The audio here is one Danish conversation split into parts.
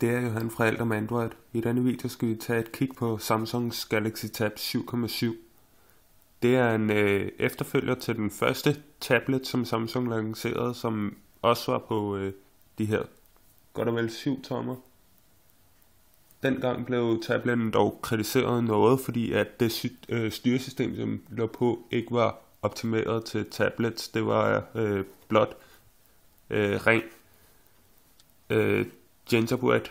Det er Johan fra Alt om Android. I denne video skal vi tage et kig på Samsungs Galaxy Tab 7.7. Det er en øh, efterfølger til den første tablet, som Samsung lancerede, som også var på øh, de her godt og vel 7 tommer. Dengang blev tabletten dog kritiseret noget, fordi at det sy- øh, styresystem, som lå på, ikke var optimeret til tablets. Det var øh, blot øh, ren øh, gingerbread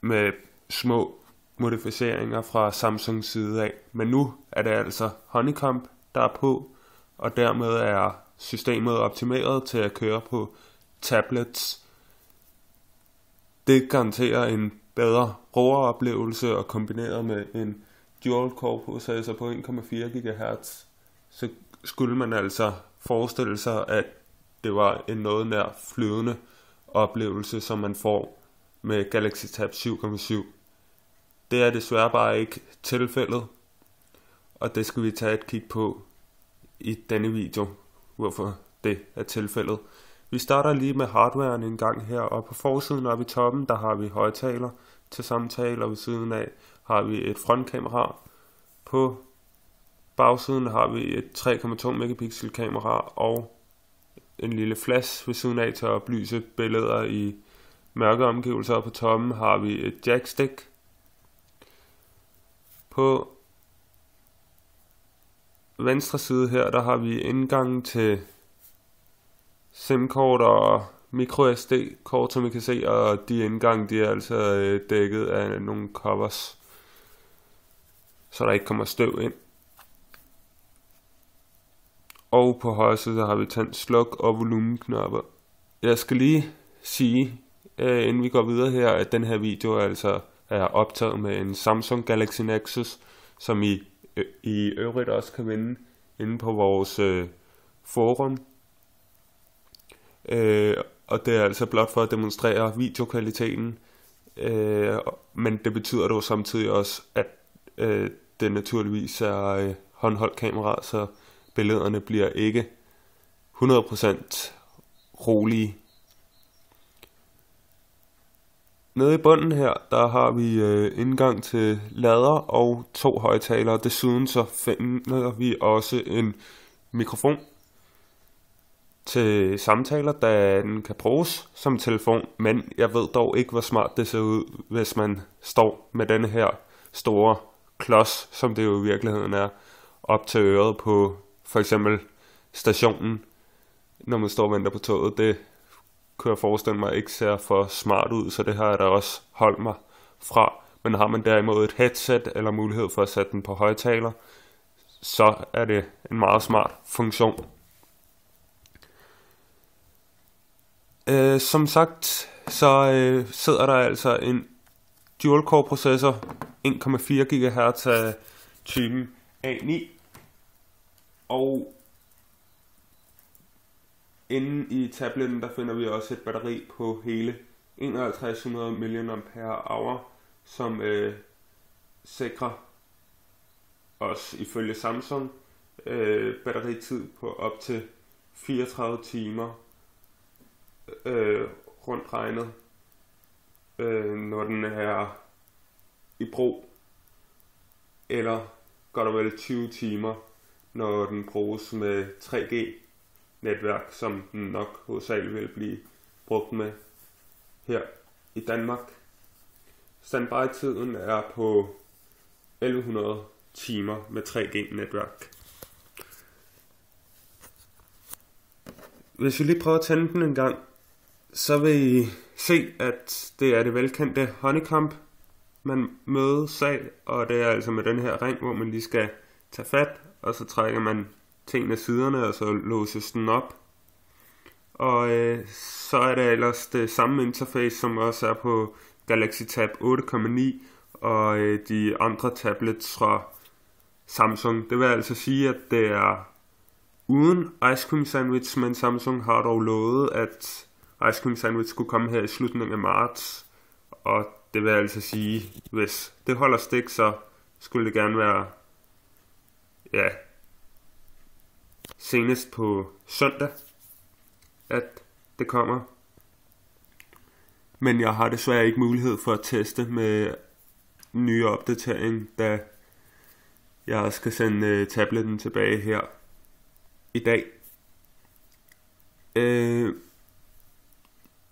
med små modificeringer fra Samsungs side af. Men nu er det altså Honeycomb, der er på, og dermed er systemet optimeret til at køre på tablets. Det garanterer en bedre oplevelse og kombineret med en dual-core processor på 1,4 GHz, så skulle man altså forestille sig, at det var en noget nær flydende oplevelse, som man får med Galaxy Tab 7.7. Det er desværre bare ikke tilfældet, og det skal vi tage et kig på i denne video, hvorfor det er tilfældet. Vi starter lige med hardwaren en gang her, og på forsiden oppe i toppen, der har vi højtaler til samtale, og ved siden af har vi et frontkamera. På bagsiden har vi et 3,2 megapixel kamera og en lille flash ved siden af til at oplyse billeder i mørke omgivelser. Og på tommen har vi et jackstick. På venstre side her, der har vi indgangen til SIM-kort og micro SD-kort, som I kan se, og de indgange, de er altså øh, dækket af nogle covers, så der ikke kommer støv ind. Og på højre side har vi tændt sluk og volumenknapper. Jeg skal lige sige, øh, inden vi går videre her, at den her video altså er optaget med en Samsung Galaxy Nexus, som I, øh, i øvrigt også kan vinde inde på vores øh, forum. Øh, og det er altså blot for at demonstrere videokvaliteten, øh, men det betyder dog samtidig også, at øh, det naturligvis er øh, håndholdt kamera, så billederne bliver ikke 100% rolige. Nede i bunden her, der har vi øh, indgang til lader og to højtalere. Desuden så finder vi også en mikrofon til samtaler, da den kan bruges som telefon, men jeg ved dog ikke, hvor smart det ser ud, hvis man står med den her store klods, som det jo i virkeligheden er, op til øret på for eksempel stationen, når man står og venter på toget, det kunne jeg forestille mig ikke ser for smart ud, så det har jeg da også holdt mig fra. Men har man derimod et headset eller mulighed for at sætte den på højtaler, så er det en meget smart funktion. Øh, som sagt, så øh, sidder der altså en dual-core processor, 1,4 GHz af typen A9, og Inden i tabletten, der finder vi også et batteri på hele 5100 mAh, som øh, sikrer os ifølge Samsung øh, batteritid på op til 34 timer øh, rundt regnet, øh, når den er i brug, eller godt og vel 20 timer, når den bruges med 3G netværk, som den nok hovedsageligt vil blive brugt med her i Danmark. Standby-tiden er på 1100 timer med 3G-netværk. Hvis vi lige prøver at tænde den en gang, så vil I se, at det er det velkendte honeycomb, man mødes af, og det er altså med den her ring, hvor man lige skal tage fat, og så trækker man tingene siderne, og så låses den op. Og øh, så er det ellers det samme interface, som også er på Galaxy Tab 8.9 og øh, de andre tablets fra Samsung. Det vil altså sige, at det er uden ice cream sandwich, men Samsung har dog lovet, at Ice Cream Sandwich skulle komme her i slutningen af marts, og det vil altså sige, hvis det holder stik, så skulle det gerne være, ja, senest på søndag, at det kommer. Men jeg har desværre ikke mulighed for at teste med nye opdatering, da jeg skal sende øh, tabletten tilbage her i dag. Øh,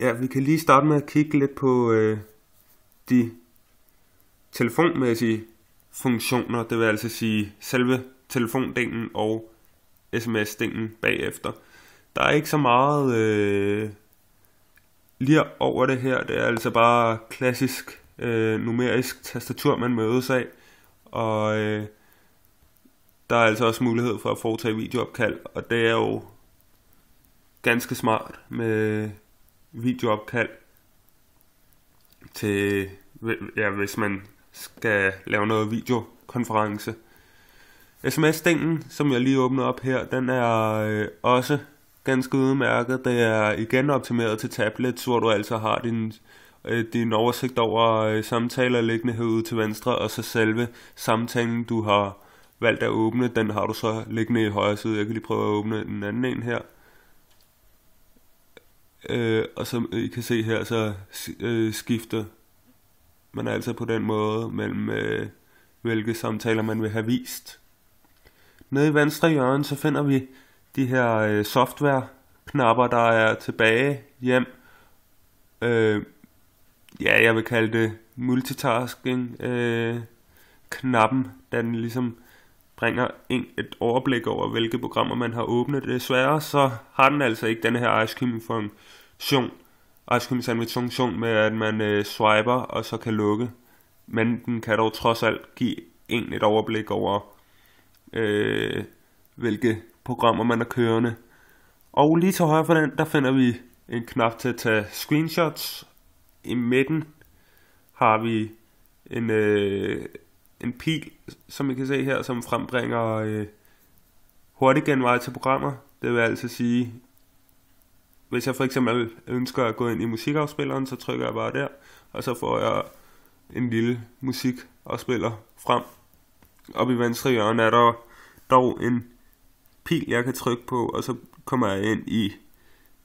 ja, vi kan lige starte med at kigge lidt på øh, de telefonmæssige funktioner, det vil altså sige selve telefondelen og sms-stingen bagefter. Der er ikke så meget øh, lige over det her, det er altså bare klassisk øh, numerisk tastatur, man mødes af, og øh, der er altså også mulighed for at foretage videoopkald, og det er jo ganske smart med videoopkald til, ja, hvis man skal lave noget videokonference. SMS-delen, som jeg lige åbner op her, den er øh, også ganske udmærket. Det er igen optimeret til tablets, hvor du altså har din, øh, din oversigt over øh, samtaler liggende herude til venstre, og så selve samtalen, du har valgt at åbne, den har du så liggende i højre side. Jeg kan lige prøve at åbne den anden en her. Øh, og som I kan se her, så øh, skifter man altså på den måde mellem, øh, hvilke samtaler man vil have vist. Nede i venstre hjørne, så finder vi de her øh, software-knapper, der er tilbage hjem. Øh, ja, jeg vil kalde det multitasking øh, knappen, da den ligesom bringer en, et overblik over, hvilke programmer man har åbnet. Desværre så har den altså ikke den her ice cream funktion, ice cream sandwich funktion med, at man øh, swiper og så kan lukke. Men den kan dog trods alt give en et overblik over, øh, hvilke programmer man er kørende. Og lige til højre for den, der finder vi en knap til at tage screenshots. I midten har vi en, øh, en pil, som I kan se her, som frembringer øh, hurtig genvej til programmer. Det vil altså sige, hvis jeg for eksempel ønsker at gå ind i musikafspilleren, så trykker jeg bare der, og så får jeg en lille musikafspiller frem. Oppe i venstre hjørne er der dog en pil, jeg kan trykke på, og så kommer jeg ind i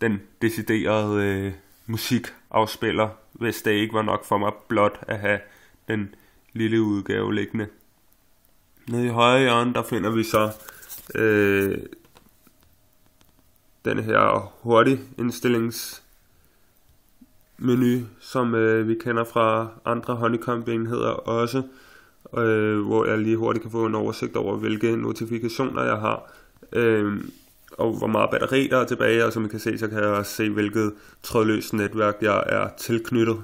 den deciderede øh, musikafspiller, hvis det ikke var nok for mig blot at have den lille udgave liggende. Nede i højre hjørne, der finder vi så øh, den her hurtig indstillings menu, som øh, vi kender fra andre Honeycomb enheder også, øh, hvor jeg lige hurtigt kan få en oversigt over, hvilke notifikationer jeg har, øh, og hvor meget batteri der er tilbage, og som I kan se, så kan jeg også se, hvilket trådløst netværk jeg er tilknyttet.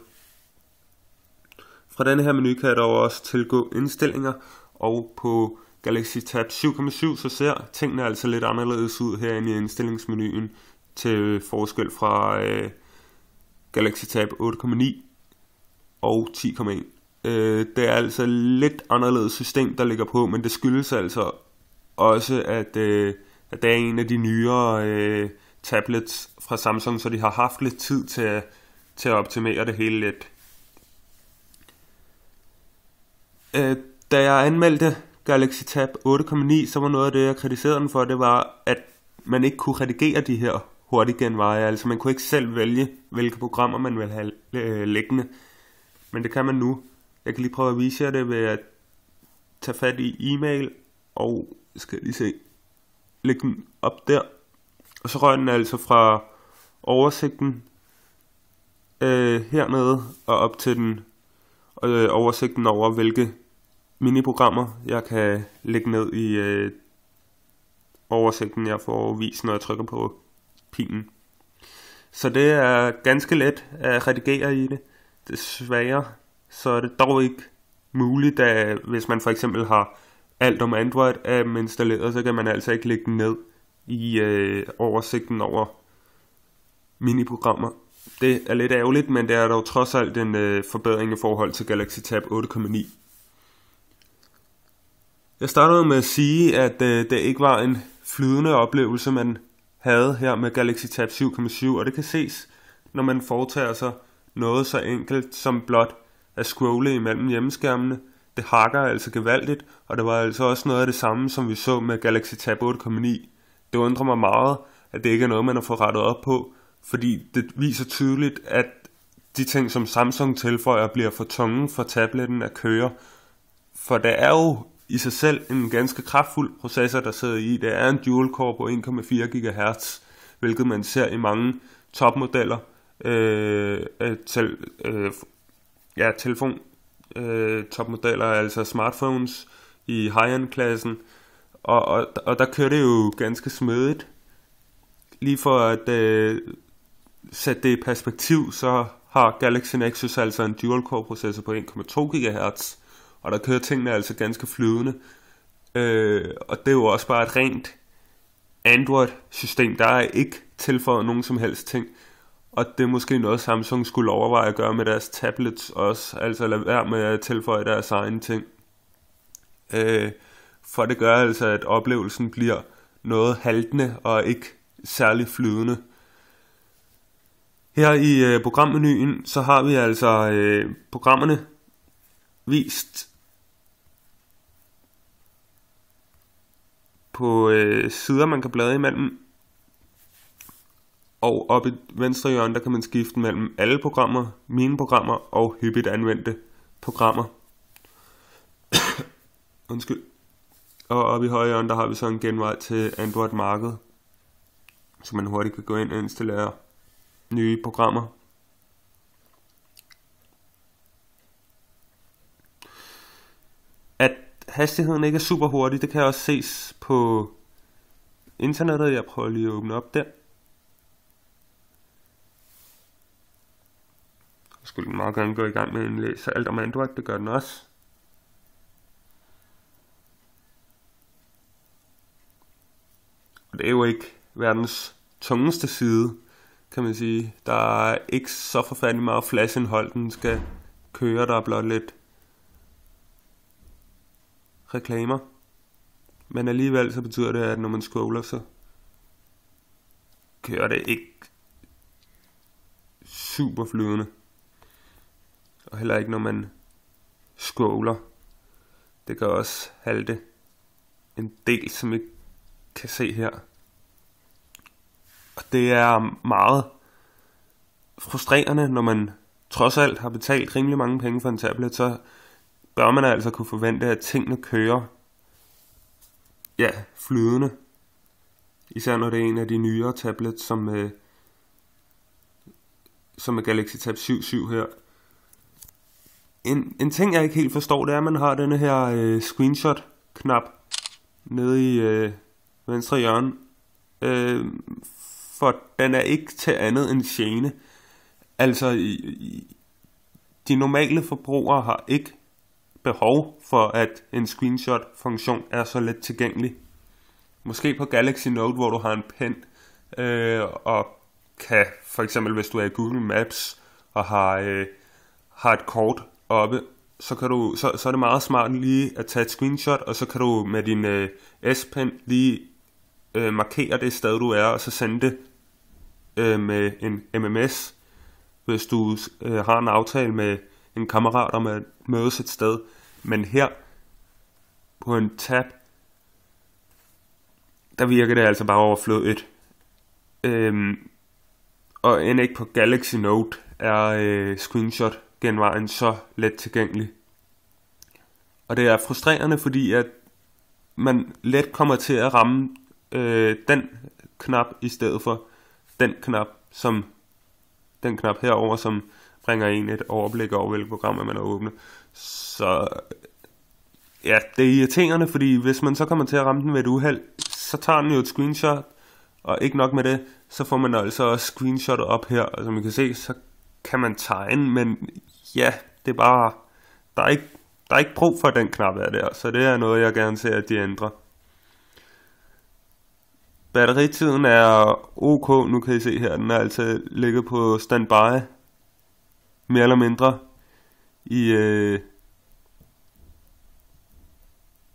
Fra denne her menu kan jeg dog også tilgå indstillinger, og på Galaxy Tab 7.7 så ser tingene altså lidt anderledes ud herinde i indstillingsmenuen til forskel fra øh, Galaxy Tab 8.9 og 10.1. Øh, det er altså lidt anderledes system, der ligger på, men det skyldes altså også, at, øh, at det er en af de nyere øh, tablets fra Samsung, så de har haft lidt tid til at, til at optimere det hele lidt. Øh, da jeg anmeldte Galaxy Tab 8.9, så var noget af det, jeg kritiserede den for, det var, at man ikke kunne redigere de her hurtige genveje. Altså man kunne ikke selv vælge, hvilke programmer man ville have øh, liggende. Men det kan man nu. Jeg kan lige prøve at vise jer det ved at tage fat i e-mail, og skal lige se, lægge den op der. Og så røg den altså fra oversigten øh, hernede og op til den øh, oversigten over, hvilke miniprogrammer, jeg kan lægge ned i øh, oversigten, jeg får vist, når jeg trykker på pilen. Så det er ganske let at redigere i det. Desværre så er det dog ikke muligt, at hvis man for eksempel har alt om Android-appen installeret, så kan man altså ikke lægge den ned i øh, oversigten over miniprogrammer. Det er lidt ærgerligt, men det er dog trods alt en øh, forbedring i forhold til Galaxy Tab 8.9. Jeg startede med at sige, at øh, det ikke var en flydende oplevelse, man havde her med Galaxy Tab 7.7, og det kan ses, når man foretager sig noget så enkelt som blot at scrolle imellem hjemmeskærmene. Det hakker altså gevaldigt, og det var altså også noget af det samme, som vi så med Galaxy Tab 8.9. Det undrer mig meget, at det ikke er noget, man har fået rettet op på, fordi det viser tydeligt, at de ting, som Samsung tilføjer, bliver for tunge for tabletten at køre. For det er jo i sig selv en ganske kraftfuld processor, der sidder i. Det er en dual-core på 1,4 GHz, hvilket man ser i mange topmodeller øh, til, øh, øh ja, telefon øh, topmodeller, altså smartphones i high-end-klassen. Og, og, og der kører det jo ganske smidigt. Lige for at øh, sætte det i perspektiv, så har Galaxy Nexus altså en dual-core processor på 1,2 GHz, og der kører tingene altså ganske flydende. Øh, og det er jo også bare et rent Android-system. Der er ikke tilføjet nogen som helst ting. Og det er måske noget, Samsung skulle overveje at gøre med deres tablets også. Altså lade være med at tilføje deres egne ting. Øh, for det gør altså, at oplevelsen bliver noget haltende og ikke særlig flydende. Her i øh, programmenuen, så har vi altså øh, programmerne vist på øh, sider, man kan bladre imellem. Og oppe i venstre hjørne, der kan man skifte mellem alle programmer, mine programmer og hyppigt anvendte programmer. Undskyld. Og oppe i højre hjørne, der har vi så en genvej til Android Market, så man hurtigt kan gå ind og installere nye programmer. At hastigheden ikke er super hurtig, det kan også ses på internettet. Jeg prøver lige at åbne op der. Skulle meget gerne gå i gang med en læse alt om Android, det gør den også. Og det er jo ikke verdens tungeste side, kan man sige. Der er ikke så forfærdelig meget flashindhold, den skal køre. Der er blot lidt reklamer. Men alligevel så betyder det, at når man scroller, så kører det ikke super flydende. Og heller ikke når man scroller. Det kan også halte en del, som ikke kan se her. Og det er meget frustrerende, når man trods alt har betalt rimelig mange penge for en tablet, så bør man altså kunne forvente, at tingene kører ja, flydende. Især når det er en af de nyere tablets, som, øh, som er Galaxy Tab 7.7 her. En, en ting, jeg ikke helt forstår, det er, at man har denne her øh, screenshot-knap nede i øh, venstre hjørne. Øh, for den er ikke til andet end gene. Altså, i, i, de normale forbrugere har ikke behov for, at en screenshot-funktion er så let tilgængelig. Måske på Galaxy Note, hvor du har en pen, øh, og kan for eksempel, hvis du er i Google Maps og har, øh, har et kort oppe, så, kan du, så, så er det meget smart lige at tage et screenshot, og så kan du med din øh, S-pen lige øh, markere det sted, du er, og så sende det øh, med en MMS, hvis du øh, har en aftale med en kammerat om at mødes et sted. Men her på en tab, der virker det altså bare overflødigt. Øhm, og end ikke på Galaxy Note er øh, screenshot genvejen så let tilgængelig. Og det er frustrerende, fordi at man let kommer til at ramme øh, den knap i stedet for den knap, som den knap herover, som bringer en et overblik over, hvilke programmer man har åbnet. Så ja, det er irriterende, fordi hvis man så kommer til at ramme den ved et uheld, så tager den jo et screenshot, og ikke nok med det, så får man altså også screenshotet op her, og som I kan se, så kan man tegne, men ja, det er bare, der er ikke, der er ikke brug for den knap her der, så det er noget, jeg gerne ser, at de ændrer. Batteritiden er ok, nu kan I se her, den er altså ligget på standby, mere eller mindre, i øh,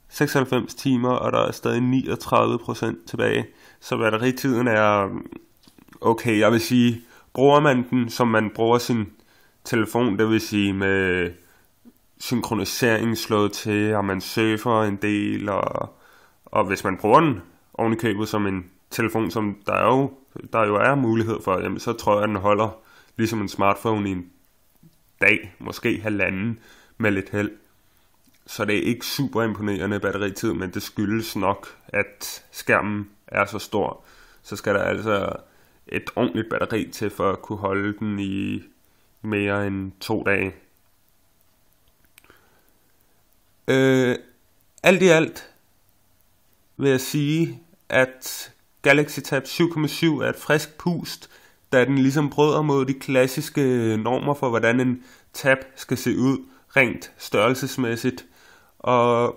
96 timer, og der er stadig 39% tilbage. Så batteritiden er mm, okay, jeg vil sige, bruger man den, som man bruger sin telefon, det vil sige med synkronisering slået til, og man surfer en del, og, og hvis man bruger den ovenikøbet som en telefon, som der jo, der jo er mulighed for, jamen, så tror jeg, at den holder ligesom en smartphone i en dag, måske halvanden med lidt held. Så det er ikke super imponerende batteritid, men det skyldes nok, at skærmen er så stor. Så skal der altså et ordentligt batteri til for at kunne holde den i mere end to dage. Øh, alt i alt vil jeg sige, at Galaxy Tab 7.7 er et frisk pust, da den ligesom brøder mod de klassiske normer for, hvordan en tab skal se ud rent størrelsesmæssigt. Og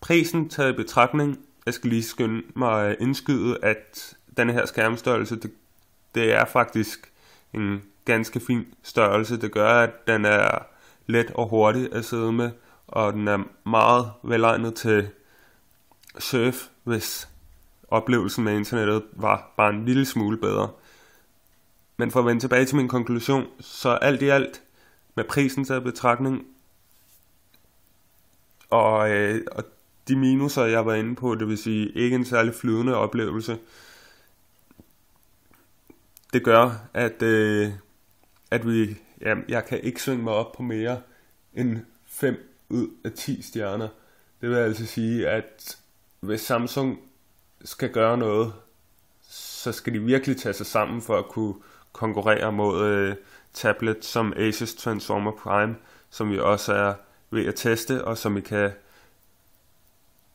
prisen taget i betragtning, jeg skal lige skynde mig indskyde, at denne her skærmstørrelse, det, det er faktisk en ganske fin størrelse. Det gør, at den er let og hurtig at sidde med, og den er meget velegnet til surf, hvis oplevelsen med internettet var bare en lille smule bedre. Men for at vende tilbage til min konklusion, så alt i alt med prisen til betragtning, og, øh, og de minuser, jeg var inde på, det vil sige ikke en særlig flydende oplevelse, det gør, at, øh, at vi, ja, jeg kan ikke svinge mig op på mere end 5 ud af 10 stjerner. Det vil altså sige, at hvis Samsung skal gøre noget, så skal de virkelig tage sig sammen for at kunne konkurrere mod øh, tablet som Asus Transformer Prime, som vi også er ved at teste, og som I kan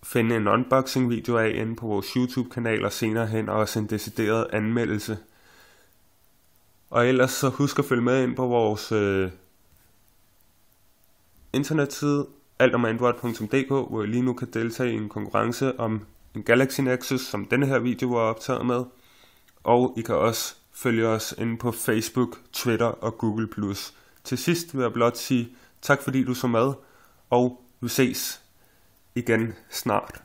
finde en unboxing video af inde på vores YouTube-kanal, og senere hen også en decideret anmeldelse. Og ellers så husk at følge med ind på vores øh, internetside, altomandroid.dk, hvor I lige nu kan deltage i en konkurrence om en Galaxy Nexus, som denne her video var optaget med. Og I kan også følge os inde på Facebook, Twitter og Google+. Til sidst vil jeg blot sige tak fordi du så med, og vi ses igen snart.